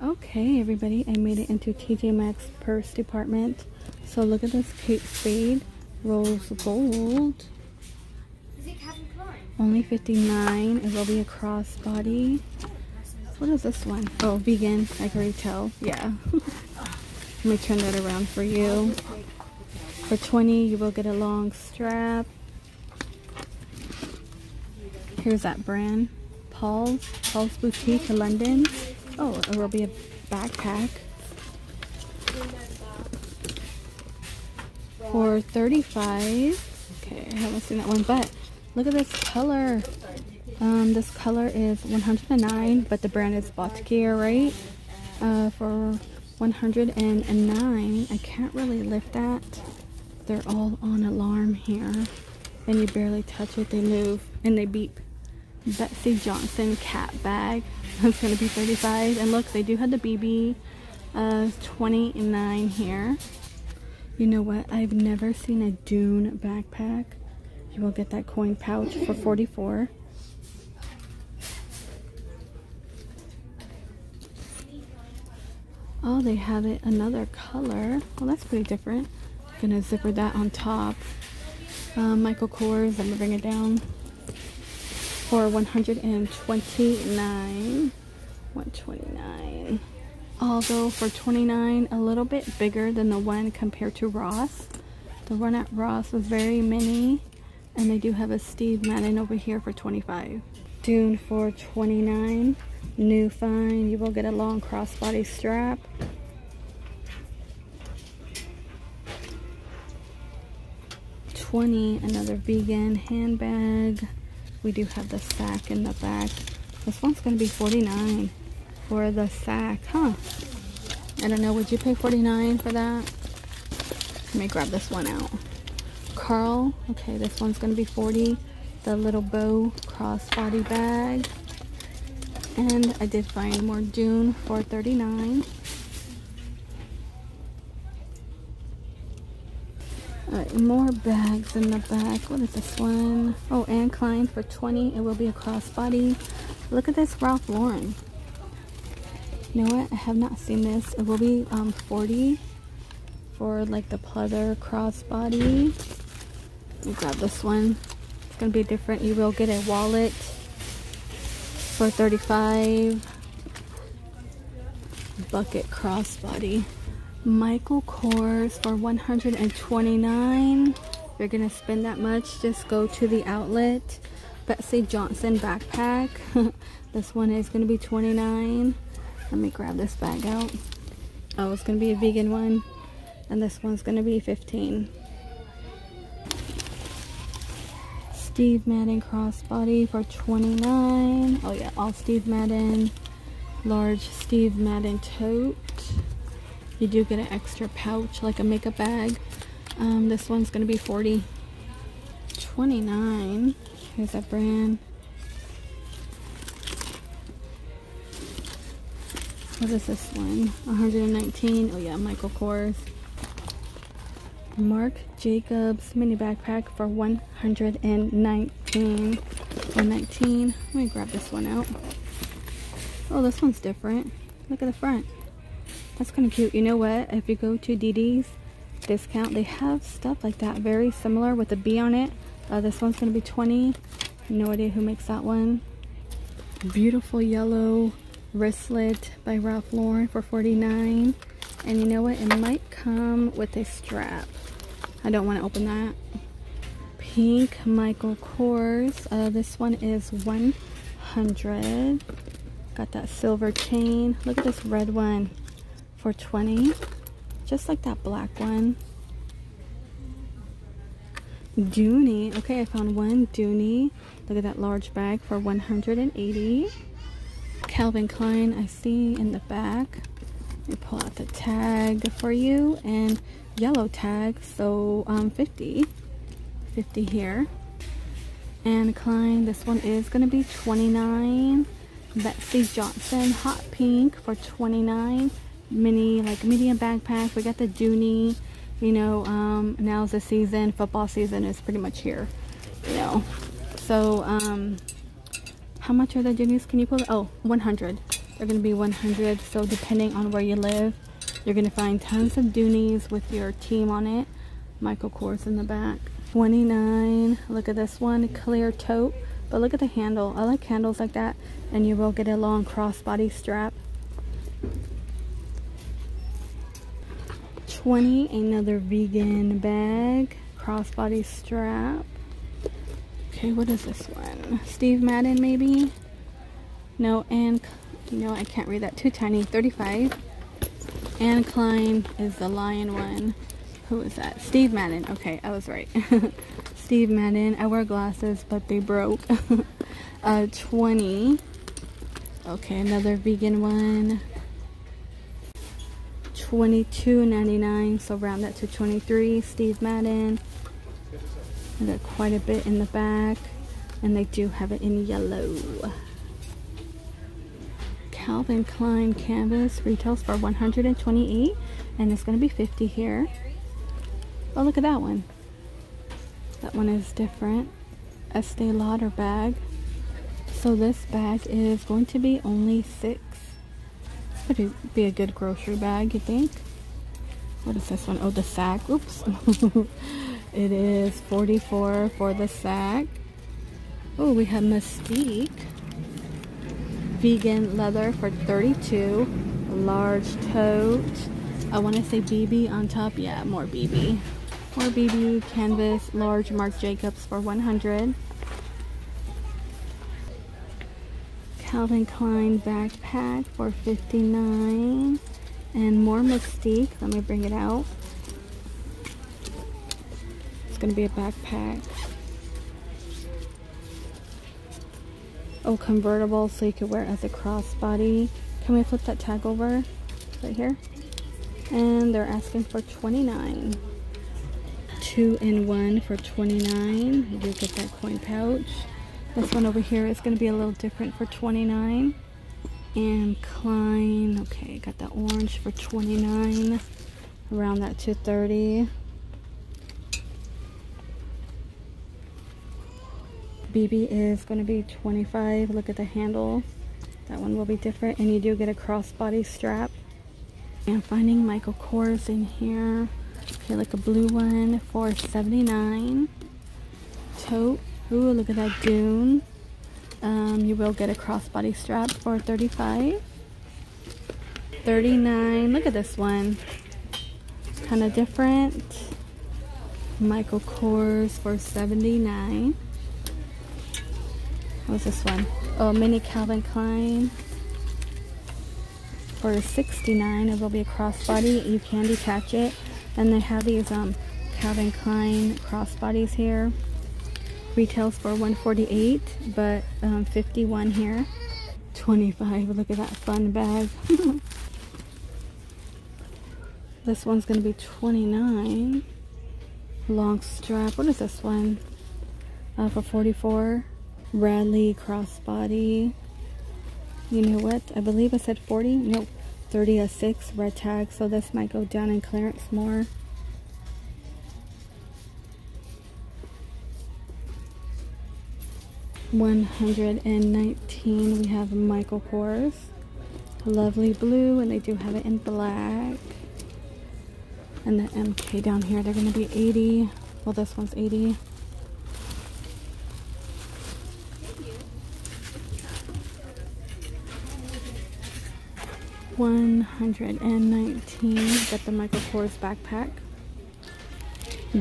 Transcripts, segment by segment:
Okay, everybody, I made it into TJ Maxx purse department. So look at this Kate Spade rose gold. Only 59. It will be a crossbody. What is this one? Oh, vegan. I can already tell. Yeah. Let me turn that around for you. For 20, you will get a long strap. Here's that brand. Paul's. Paul's Boutique, London. Oh, it will be a backpack. For 35. Okay, I haven't seen that one, but look at this color. Um, this color is 109, but the brand is Botkier, right? Uh, for 109. I can't really lift that. They're all on alarm here. And you barely touch it, they move and they beep. Betsey Johnson cat bag. Going to be 35 And look, they do have the BB uh, 29 here. You know what? I've never seen a Dune backpack. You will get that coin pouch for 44 Oh, they have it another color. Well, that's pretty different. Gonna zipper that on top. Um, Michael Kors, I'm gonna bring it down for 129 129 although for 29 a little bit bigger than the one compared to Ross. The one at Ross was very mini and they do have a Steve Madden over here for 25 Dune for 29 new find you will get a long crossbody strap. Twenty, another vegan handbag we do have the sack in the back. This one's going to be 49 for the sack, huh? I don't know, would you pay 49 for that? Let me grab this one out. Carl, okay, this one's going to be 40 The little bow crossbody bag. And I did find more Dune for 39 More bags in the back. What is this one? Oh, Anne Klein for 20 It will be a crossbody. Look at this Ralph Lauren. You know what? I have not seen this. It will be um 40 for like the pleather crossbody. Grab this one. It's gonna be different. You will get a wallet for 35 bucket crossbody. Michael Kors for 129 If you're gonna spend that much, just go to the outlet. Betsey Johnson backpack. this one is gonna be 29 Let me grab this bag out. Oh, it's gonna be a vegan one. And this one's gonna be 15 Steve Madden crossbody for 29 Oh yeah, all Steve Madden. Large Steve Madden tote you do get an extra pouch like a makeup bag. Um, this one's gonna be 40 29 here's that brand. What is this one? 119 oh yeah michael kors. Marc jacobs mini backpack for 119 119 let me grab this one out. Oh this one's different. Look at the front that's kind of cute. You know what? If you go to DD's discount, they have stuff like that. Very similar with a B on it. Uh, this one's going to be 20 No idea who makes that one. Beautiful yellow wristlet by Ralph Lauren for 49 And you know what? It might come with a strap. I don't want to open that. Pink Michael Kors. Uh, this one is 100 Got that silver chain. Look at this red one for 20 just like that black one. Dooney okay I found one Dooney look at that large bag for 180 Calvin Klein I see in the back. Let me pull out the tag for you and yellow tag so um 50 50 here. Anne Klein this one is going to be 29 Betsey Johnson hot pink for 29 mini like medium backpack we got the Dooney you know um now's the season football season is pretty much here you know so um how much are the Doonies can you pull oh 100 They're going to be 100 so depending on where you live, you're going to find tons of Doonies with your team on it. Michael Kors in the back. 29 Look at this one, clear tote. But look at the handle. I like handles like that. And you will get a long crossbody strap. 20 Another vegan bag. Crossbody strap. Okay, what is this one? Steve Madden, maybe? No, and no, I can't read that. Too tiny. 35. Anne Klein is the lion one. Who is that? Steve Madden. Okay, I was right. Steve Madden. I wear glasses, but they broke. uh, 20. Okay, another vegan one. 22.99. So round that to 23. Steve Madden. I got quite a bit in the back. And they do have it in yellow. Calvin Klein canvas retails for 128 and it's going to be 50 here. Oh, look at that one. That one is different. Estee Lauder bag. So this bag is going to be only six. Would be a good grocery bag, you think? What is this one? Oh, the sack. Oops. It is 44 for the sack. Oh, we have Mystique. Vegan leather for 32. Large tote. I want to say BB on top. Yeah, more BB. More BB canvas. Large Marc Jacobs for 100. Calvin Klein backpack for 59 and more Mystique. Let me bring it out It's going to be a backpack. Oh, convertible so you could wear it as a crossbody. Can we flip that tag over? Right here. And they're asking for 29 Two in one for 29 You do get that coin pouch. This one over here is going to be a little different for 29 Anne Klein, okay, got that orange for 29 Around that to 30 BB is going to be 25. Look at the handle. That one will be different. And you do get a crossbody strap. And finding Michael Kors in here. Okay, like a blue one for 79. Tote. Ooh, look at that dune. Um, you will get a crossbody strap for 35. 39. Look at this one. Kind of different. Michael Kors for 79. What's this one? Oh, mini Calvin Klein for 69 it will be a crossbody you can detach it and they have these um Calvin Klein crossbodies here retails for 148 but um, 51 here 25 look at that fun bag this one's gonna be 29 long strap what is this one uh, for 44 Bradley crossbody. You know what? I believe I said 40. Nope. 30 a 6 red tag. So this might go down in clearance more. One hundred and nineteen. We have Michael Kors, lovely blue, and they do have it in black. And the MK down here, they're gonna be eighty. Well, this one's eighty. 119 Got the Michael Kors backpack.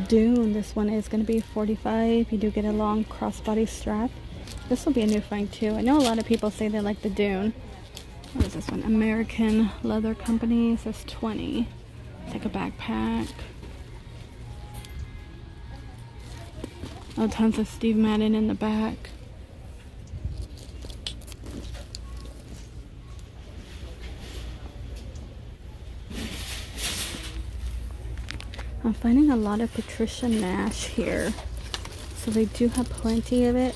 Dune, this one is going to be 45 You do get a long crossbody strap. This will be a new find too. I know a lot of people say they like the Dune. What is this one? American Leather Company. It says 20 It's like a backpack. Oh, tons of Steve Madden in the back. I'm finding a lot of Patricia Nash here. So they do have plenty of it.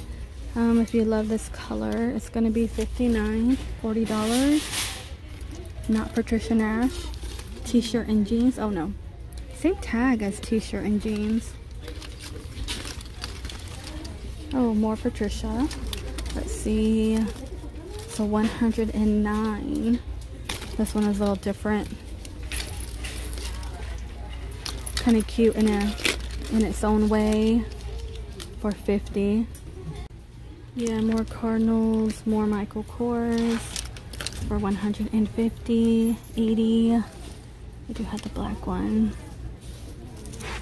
Um, if you love this color, it's going to be $59, $40. Not Patricia Nash. T-shirt and jeans. Oh no. Same tag as t-shirt and jeans. Oh, more Patricia. Let's see. So 109. This one is a little different. Kind of cute in a in its own way for 50. Yeah, more Cardinals, more Michael Kors for 150, 80. We do have the black one.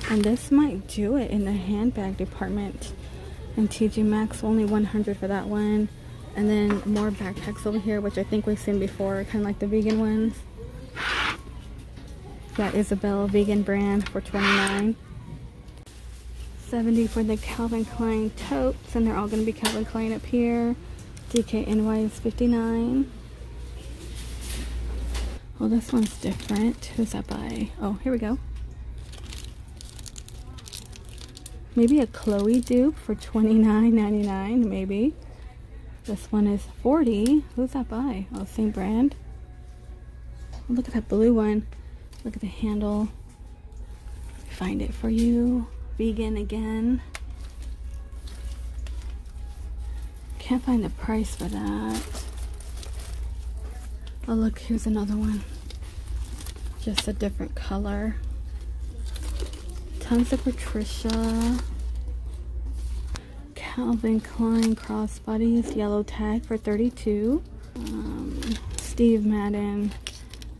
And this might do it in the handbag department. And TJ Maxx, only 100 for that one. And then more backpacks over here, which I think we've seen before, kind of like the vegan ones. Got Isabel vegan brand for 29 70 for the Calvin Klein totes, and they're all going to be Calvin Klein up here. DKNY is 59 Oh, this one's different. Who's that by? Oh, here we go. Maybe a Chloe dupe for $29.99, maybe. This one is 40 Who's that by? Oh, same brand. Look at that blue one. Look at the handle. Find it for you. Vegan again. Can't find the price for that. Oh look, here's another one. Just a different color. Tons of Patricia. Calvin Klein crossbodies, yellow tag for 32. Um, Steve Madden,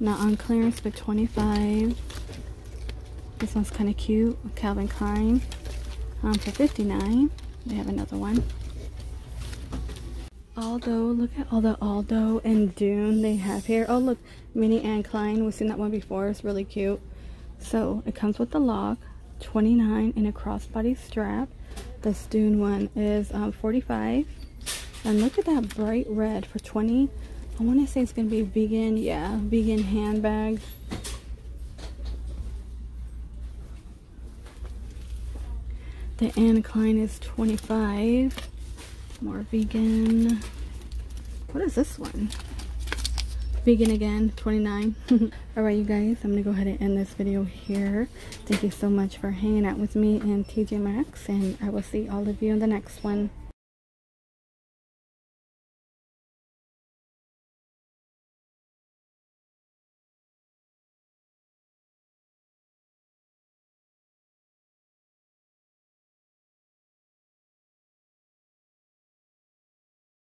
not on clearance, but 25. This one's kind of cute. Calvin Klein um, for 59. They have another one. Aldo, look at all the Aldo and Dune they have here. Oh, look, Mini Anne Klein. We've seen that one before. It's really cute. So, it comes with the lock, 29 in a crossbody strap. This Dune one is um, 45 And look at that bright red for 20 I want to say it's going to be vegan. Yeah, vegan handbag. The Anne Klein is 25 more vegan. What is this one? Vegan again, 29. Alright you guys, I'm to go ahead and end this video here. Thank you so much for hanging out with me in TJ Maxx. And I will see all of you in the next one.